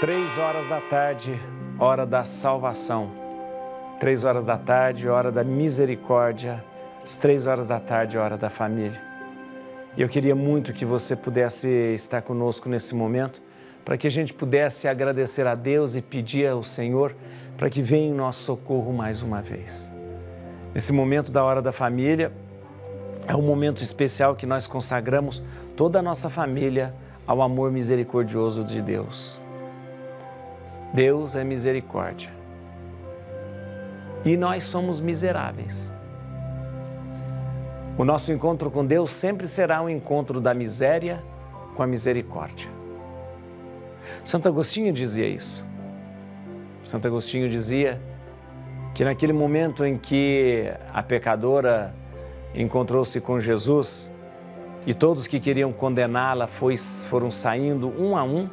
Três horas da tarde, hora da salvação. Três horas da tarde, hora da misericórdia. Três horas da tarde, hora da família. E eu queria muito que você pudesse estar conosco nesse momento, para que a gente pudesse agradecer a Deus e pedir ao Senhor para que venha em nosso socorro mais uma vez. Nesse momento da hora da família, é um momento especial que nós consagramos toda a nossa família ao amor misericordioso de Deus. Deus é misericórdia. E nós somos miseráveis. O nosso encontro com Deus sempre será um encontro da miséria com a misericórdia. Santo Agostinho dizia isso. Santo Agostinho dizia que naquele momento em que a pecadora encontrou-se com Jesus e todos que queriam condená-la foram saindo um a um,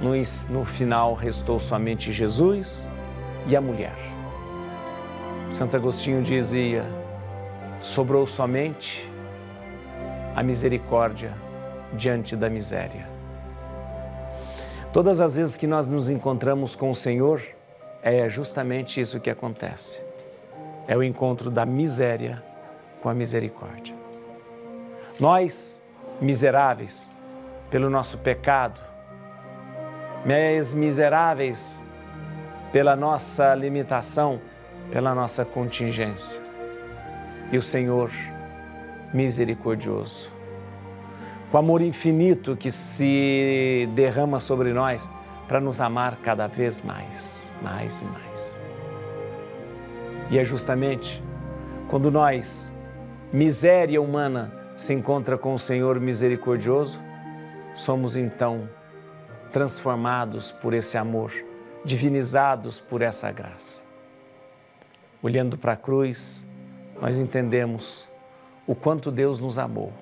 no, no final restou somente Jesus e a mulher. Santo Agostinho dizia: sobrou somente a misericórdia diante da miséria. Todas as vezes que nós nos encontramos com o Senhor, é justamente isso que acontece. É o encontro da miséria com a misericórdia. Nós, miseráveis, pelo nosso pecado, mas miseráveis pela nossa limitação, pela nossa contingência. E o Senhor, misericordioso, com amor infinito que se derrama sobre nós para nos amar cada vez mais, mais e mais. E é justamente quando nós, miséria humana, se encontra com o Senhor misericordioso, somos então transformados por esse amor, divinizados por essa graça. Olhando para a cruz, nós entendemos o quanto Deus nos amou.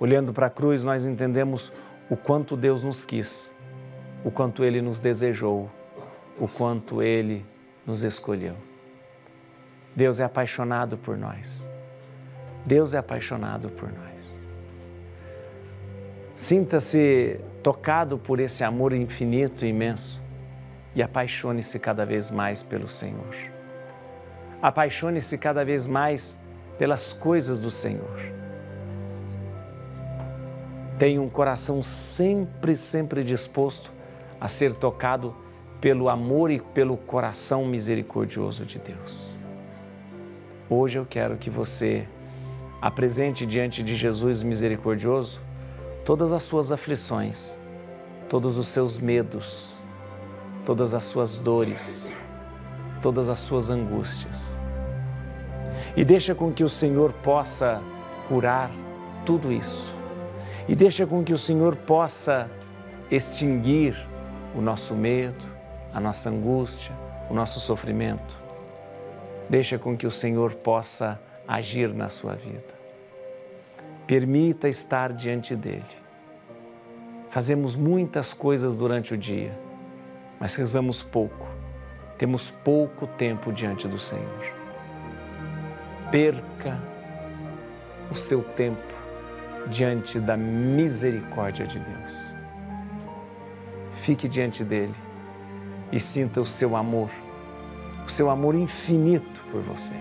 Olhando para a cruz, nós entendemos o quanto Deus nos quis, o quanto Ele nos desejou, o quanto Ele nos escolheu. Deus é apaixonado por nós. Deus é apaixonado por nós. Sinta-se tocado por esse amor infinito e imenso e apaixone-se cada vez mais pelo Senhor. Apaixone-se cada vez mais pelas coisas do Senhor. Tenha um coração sempre, sempre disposto a ser tocado pelo amor e pelo coração misericordioso de Deus. Hoje eu quero que você apresente diante de Jesus misericordioso todas as suas aflições, todos os seus medos, todas as suas dores, todas as suas angústias. E deixa com que o Senhor possa curar tudo isso. E deixa com que o Senhor possa extinguir o nosso medo, a nossa angústia, o nosso sofrimento. Deixa com que o Senhor possa agir na sua vida. Permita estar diante dele. Fazemos muitas coisas durante o dia, mas rezamos pouco. Temos pouco tempo diante do Senhor. Perca o seu tempo diante da misericórdia de Deus. Fique diante dele e sinta o seu amor, o seu amor infinito por você.